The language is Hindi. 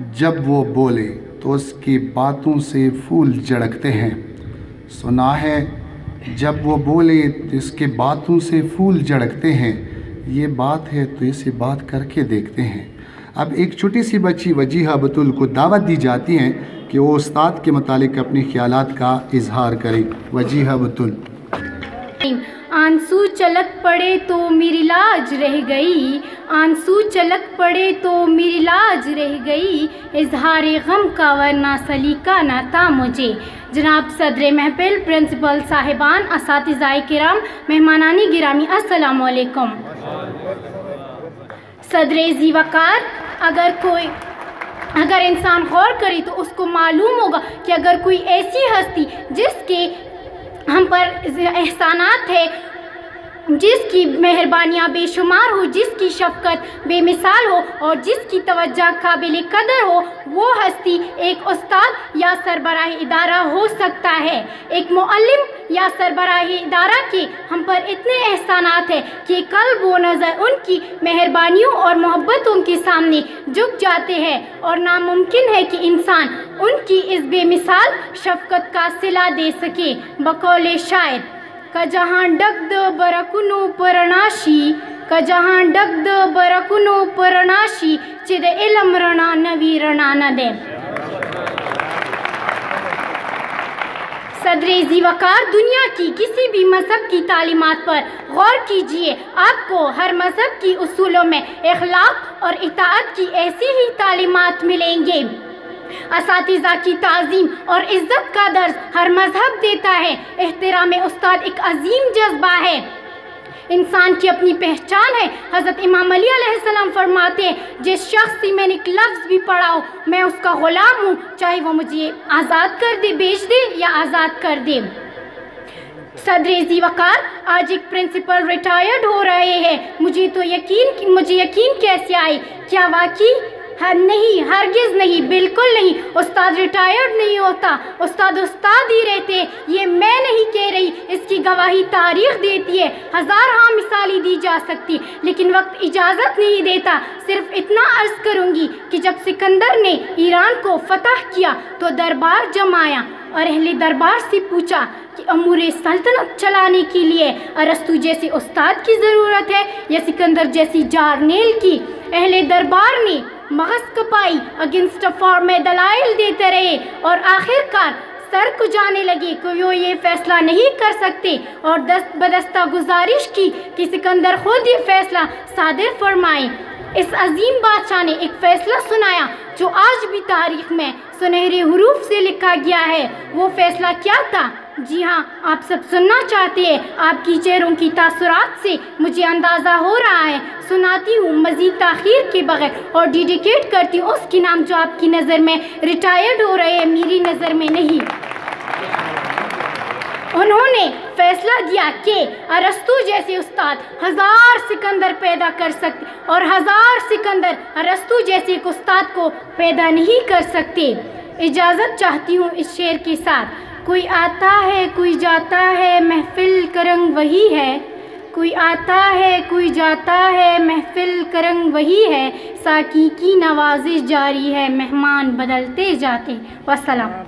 जब वो बोले तो उसकी बातों से फूल झड़कते हैं। सुना है, जब वो बोले तो इसके बातों से फूल झड़कते हैं। ये बात है तो इसे बात करके देखते हैं। अब एक छोटी सी बच्ची वजीहा बतुल को दावत दी जाती है कि वो उस्ताद के मतलब अपने ख्याल का इजहार करें। वजीहा बतुल आँसू चलक पड़े तो मेरी लाज रह गई। आँसू चलक पड़े तो मेरी लाज रह गई। इजहार गम का वरना सलीका ना था मुझे। जनाब सदर महफिल, प्रिंसिपल साहिबान इस किराम, मेहमानानी गिरामी असलकुम सदर जी वकार अगर कोई अगर इंसान गौर करे तो उसको मालूम होगा कि अगर कोई ऐसी हस्ती जिसके पर एहसानात है जिसकी मेहरबानियाँ बेशुमार हो, जिसकी शफकत बेमिसाल हो और जिसकी तवज्जा काबिल कदर हो, वो हस्ती एक उस्ताद या सरबराह इदारा हो सकता है। एक मुअल्लिम या सरबराह इदारा के हम पर इतने एहसानात हैं कि कल वो नज़र उनकी मेहरबानियों और मोहब्बतों के सामने झुक जाते हैं और नामुमकिन है कि इंसान उनकी इस बेमिसाल शफकत का सिला दे सके। बकौल शायर का जहाँ डगद बरकुनो परनाशी का जहाँ डगद बरकुनो परनाशी, चिद इलम रणा नवी रणा न दे। सदरेजी वकार दुनिया की किसी भी मज़हब की तालीमत पर गौर कीजिए, आपको हर मज़हब की उसूलों में अखलाक और इतात की ऐसी ही तालीमत मिलेंगे। इस की तज़ीम और इज़्ज़त का दर्ज हर मज़हब देता है। एहतराम उस्ताद एक अजीम जज्बा है। इंसान की अपनी पहचान है। हज़रत इमाम अली सलाम फरमाते हैं, जिस शख्स से मैंने एक लफ्ज़ भी पढ़ा हो, मैं उसका ग़ुलाम हूँ। चाहे वो मुझे आज़ाद कर दे, बेच दे या आज़ाद कर दे। सदरेजी वकार, आज एक प्रिंसिपल रिटायर्ड हो रहे हैं। मुझे तो यकीन, मुझे यकीन कैसे आई क्या वाकई हर नहीं, हरगिज़ नहीं, बिल्कुल नहीं। उस्ताद रिटायर्ड नहीं होता, उस्ताद उस्ताद ही रहते ये मैं नहीं कह रही, इसकी गवाही तारीख देती है। हज़ार हाँ मिसाली दी जा सकती, लेकिन वक्त इजाज़त नहीं देता। सिर्फ़ इतना अर्ज़ करूँगी कि जब सिकंदर ने ईरान को फतह किया तो दरबार जमाया और अहले दरबार से पूछा कि अमूर सल्तनत चलाने के लिए अरस्तु जैसे उस्ताद की ज़रूरत है या सिकंदर जैसी जारनेल की। अहले दरबार ने मगज कपाई अगेंस्ट में दलाइल देते रहे और आखिरकार सर को जाने लगे कि वो ये फैसला नहीं कर सकते और दस्त बदस्ता गुजारिश की कि सिकंदर खुद ये फैसला सादिर फरमाए। इस अजीम बादशाह ने एक फैसला सुनाया जो आज भी तारीख में सुनहरे हरूफ से लिखा गया है। वो फैसला क्या था? जी हाँ आप सब सुनना चाहते हैं। आपकी चेहरों की तासुरात से मुझे अंदाज़ा हो रहा है। सुनाती हूँ मज़ीद ताखीर के बगैर और डिडिकेट करती हूँ उसके नाम जो आपकी नज़र में रिटायर्ड हो रहे हैं, मेरी नज़र में नहीं। उन्होंने फैसला दिया कि अरस्तु जैसे उस्ताद हज़ार सिकंदर पैदा कर सकते और हज़ार सिकंदर अरस्तु जैसे एक उस्ताद को पैदा नहीं कर सकते। इजाज़त चाहती हूँ इस शेर के साथ। कोई आता है, कोई जाता है, महफिल करंग वही है। कोई आता है, कोई जाता है, महफिल करंग वही है। साकी की नवाजिश जारी है, मेहमान बदलते जाते। वसलम